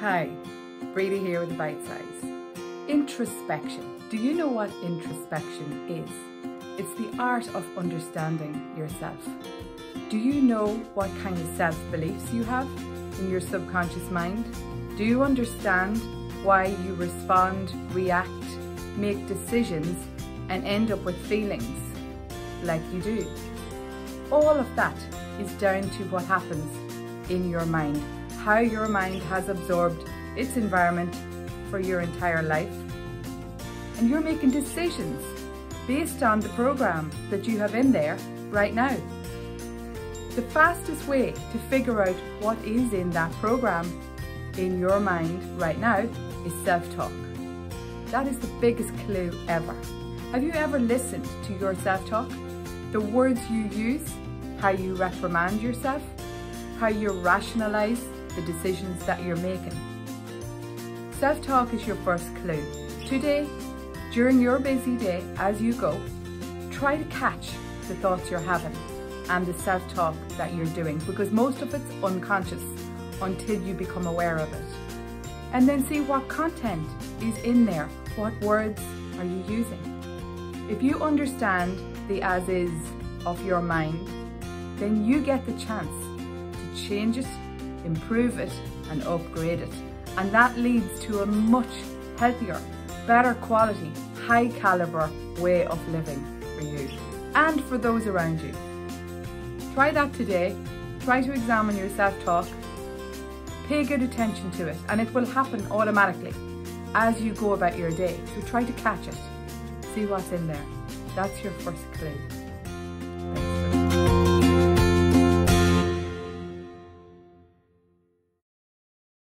Hi, Breda here with Bite Size. Introspection. Do you know what introspection is? It's the art of understanding yourself. Do you know what kind of self beliefs you have in your subconscious mind? Do you understand why you respond, react, make decisions, and end up with feelings like you do? All of that is down to what happens in your mind, how your mind has absorbed its environment for your entire life. And you're making decisions based on the program that you have in there right now. The fastest way to figure out what is in that program in your mind right now is self-talk. That is the biggest clue ever. Have you ever listened to your self-talk? The words you use, how you reprimand yourself, how you rationalize the decisions that you're making. Self-talk is your first clue. Today, during your busy day, as you go, try to catch the thoughts you're having and the self-talk that you're doing because most of it's unconscious until you become aware of it. And then see what content is in there. What words are you using? If you understand the as-is of your mind, then you get the chance to change it, improve it and upgrade it. And that leads to a much healthier, better quality, high caliber way of living for you and for those around you. Try that today. Try to examine your self-talk. Pay good attention to it and it will happen automatically as you go about your day. So try to catch it. See what's in there. That's your first clue.